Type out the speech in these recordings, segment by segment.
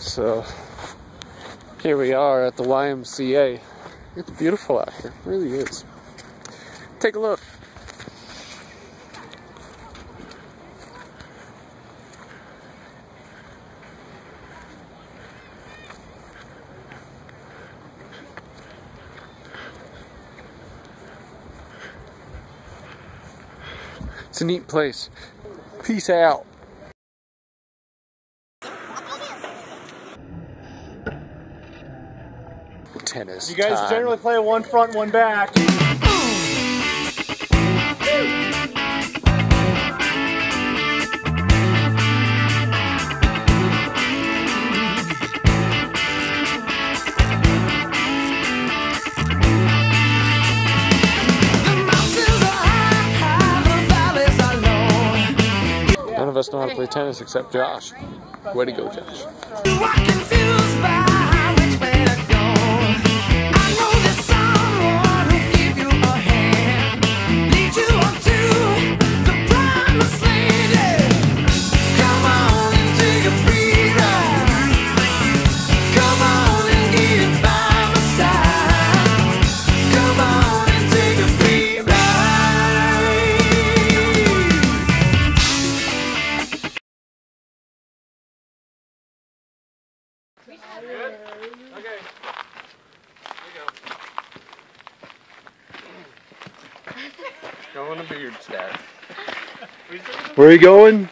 So here we are at the YMCA. It's beautiful out here, it really is. Take a look. It's a neat place. Peace out. Tennis. You guys time. generally play one front, one back. None of us know how to play tennis except Josh. Way to go, Josh. Where are you going?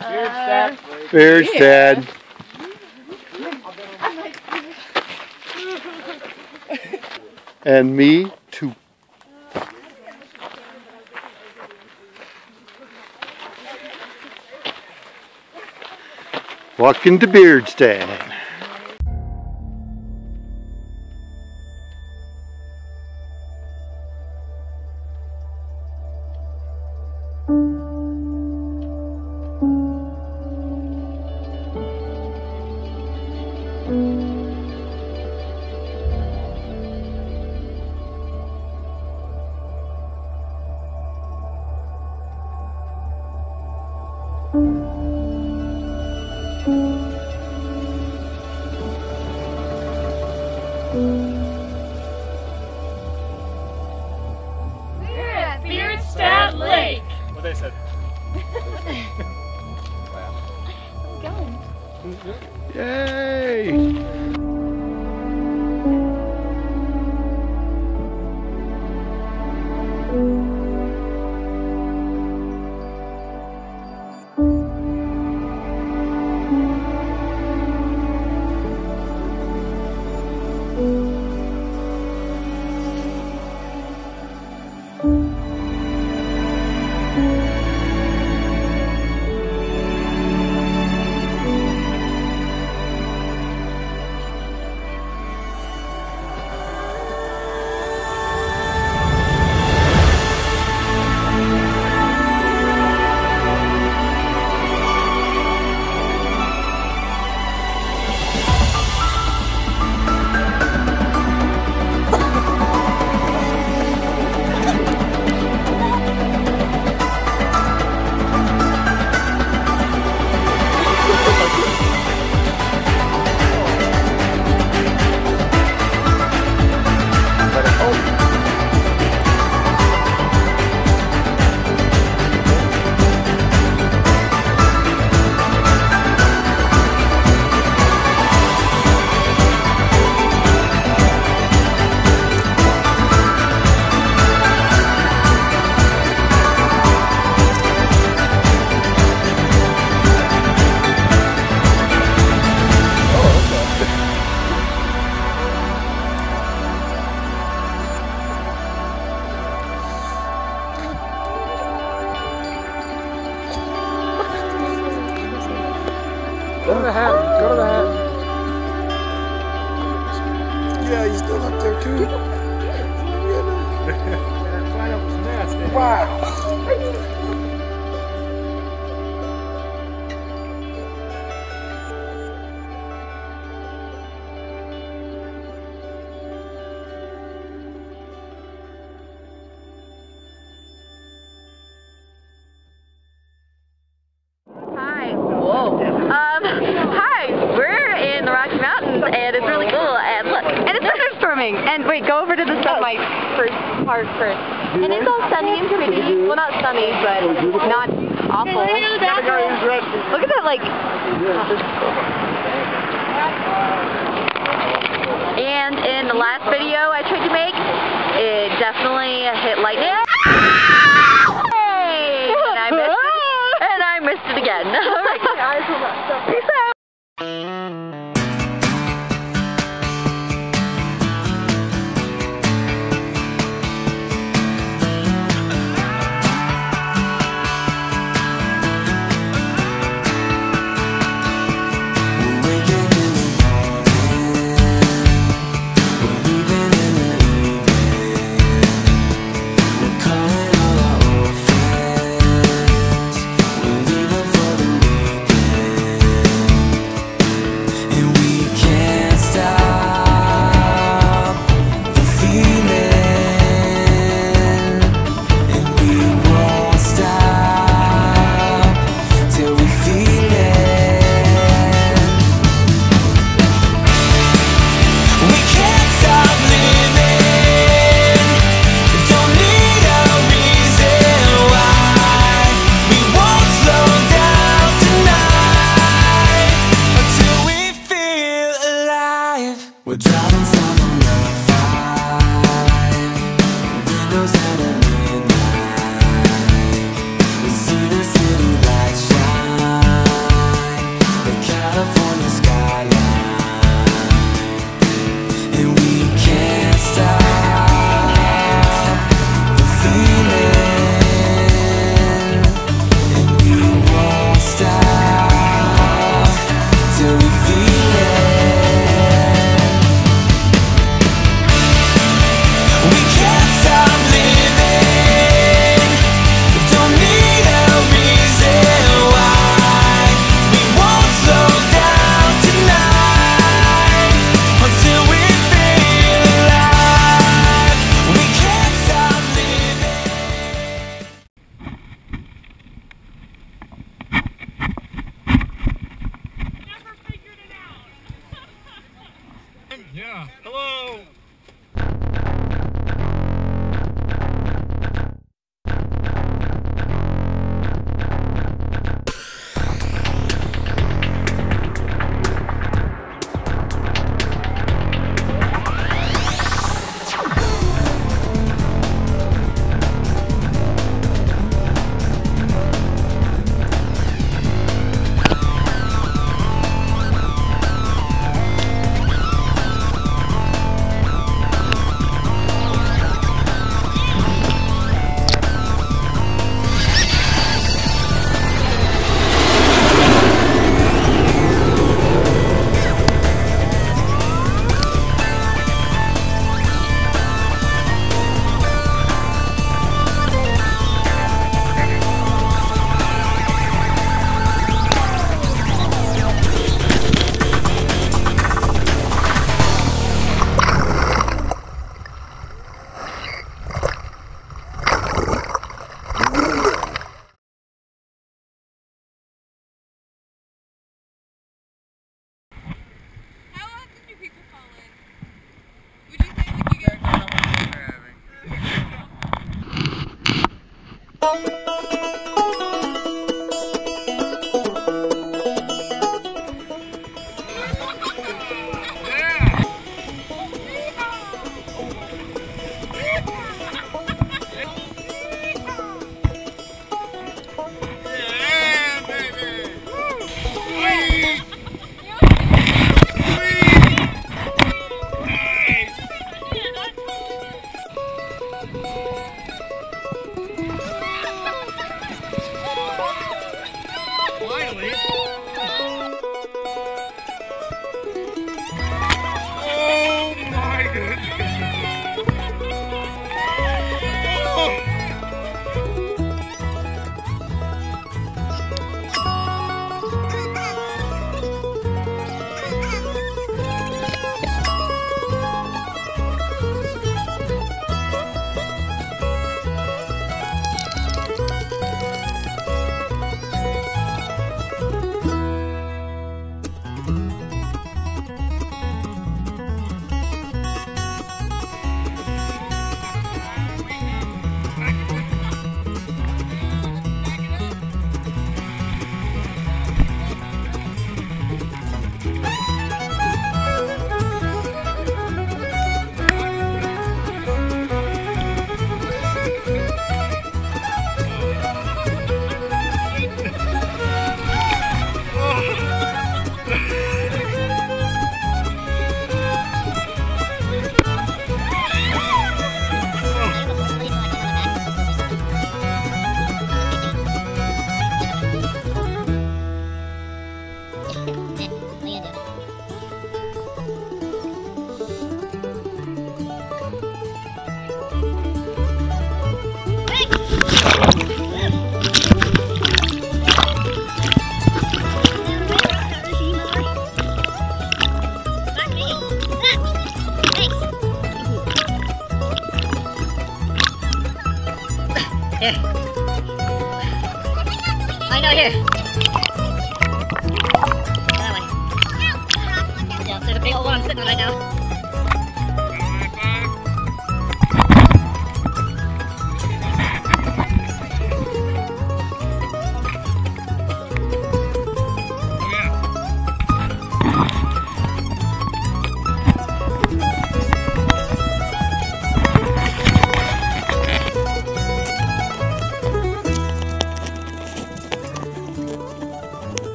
Uh, Beardstead. and me too. Walking to Beardstead. We're Go to the hat. Go to the hat. Yeah, he's still up there too. wow. Hi. Whoa. Um, hi. We're And it's all sunny and pretty. Well, not sunny, but not awful. Look at that, like... And in the last video I tried to make, it definitely hit lightning. And I missed it, and I missed it again. Alright.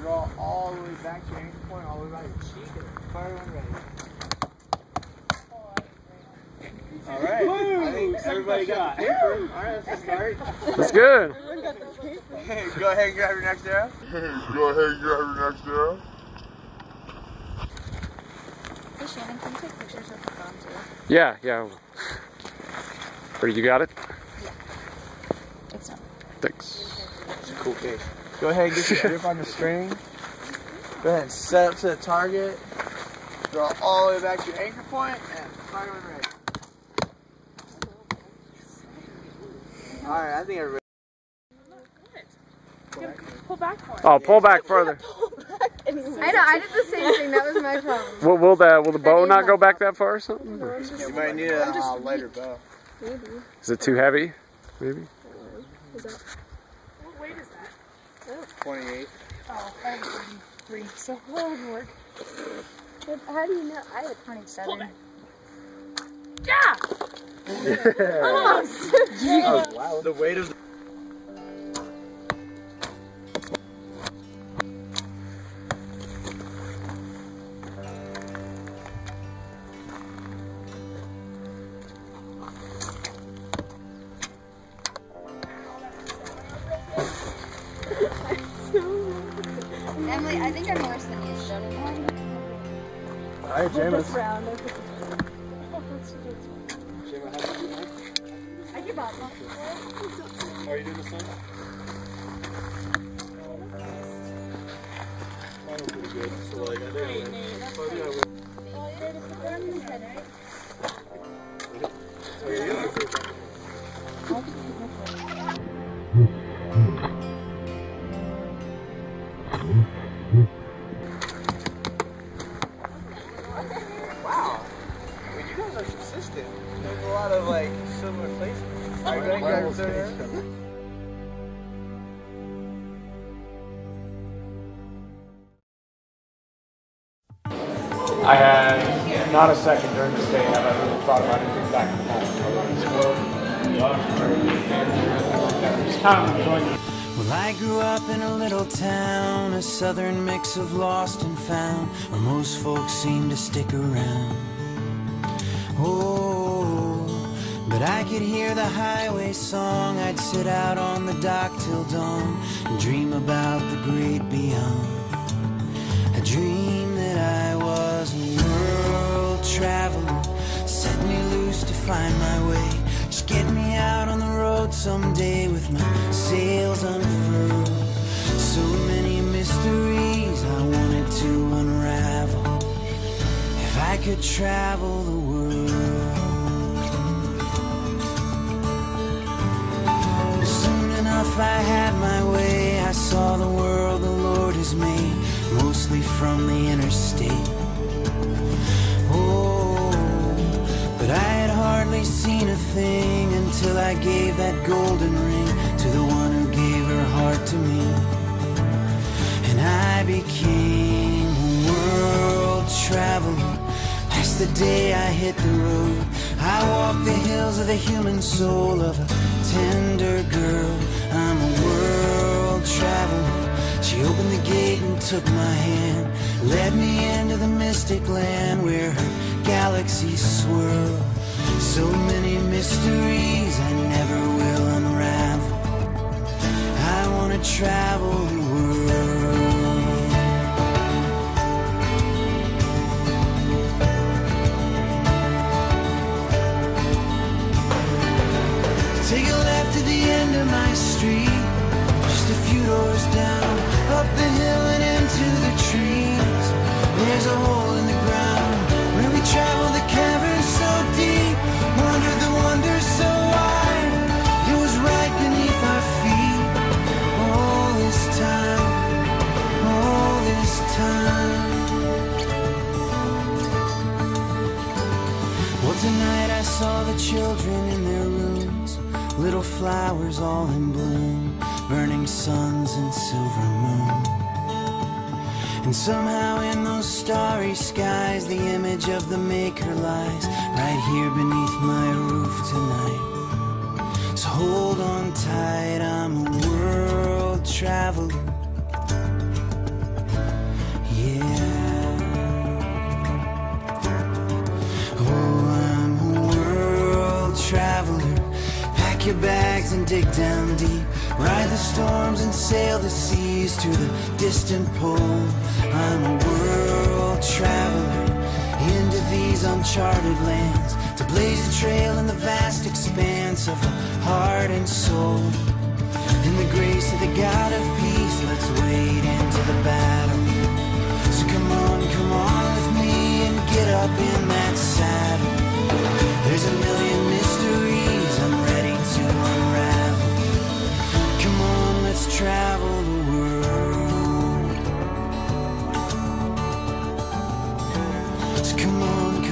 Draw all the way back to your anchor point, all the way by your cheek, and fire when ready. Alright, I think everybody got the paper. Alright, let's start. That's good. Go ahead and grab your next arrow. Go ahead and grab your next arrow. Hey Shannon, can you take pictures of the phone too? Yeah, yeah. Ready, you got it? It's not. Thanks. It's a cool case. Go ahead and get your grip on the string. Go ahead and set up to the target. Draw all the way back to your anchor point and fire when ready. Alright, I think everybody. Pull back for. Oh, pull back further. I know, I did the same thing. That was my problem. Will, will the will the bow not go back that far or something? Or You might need a uh, lighter bow. Is it too heavy? Maybe. Is that? 28. Oh, I have 33, so oh, that would work. How do you know? I have 27. Yeah! Oh wow. The weight of the Alright, not a second during this day have I really thought about anything back in the Well, I grew up in a little town, a southern mix of lost and found, where most folks seem to stick around. Oh, but I could hear the highway song. I'd sit out on the dock till dawn and dream about the great beyond. A dream world set me loose to find my way. Just get me out on the road someday with my sails unfurled. So many mysteries I wanted to unravel. If I could travel the world. Soon enough, I had my way. I saw the world the Lord has made, mostly from the interstate. Seen a thing until I gave that golden ring to the one who gave her heart to me. And I became a world traveler. That's the day I hit the road. I walked the hills of the human soul of a tender girl. I'm a world traveler. She opened the gate and took my hand, led me into the mystic land where her galaxies swirl. So many mysteries I never will unravel. I wanna travel the world. Take a left at the end of my street, just a few doors down, up the hill and into the trees. There's a hole children in their rooms, little flowers all in bloom, burning suns and silver moon. And somehow in those starry skies, the image of the Maker lies right here beneath my roof tonight. So hold on tight, I'm a world traveler. Your bags and dig down deep. Ride the storms and sail the seas to the distant pole. I'm a world traveler into these uncharted lands to blaze a trail in the vast expanse of the heart and soul. In the grace of the God of peace, let's wade into the battle. So come on, come on with me and get up in that saddle. There's a million travel the world. So come on,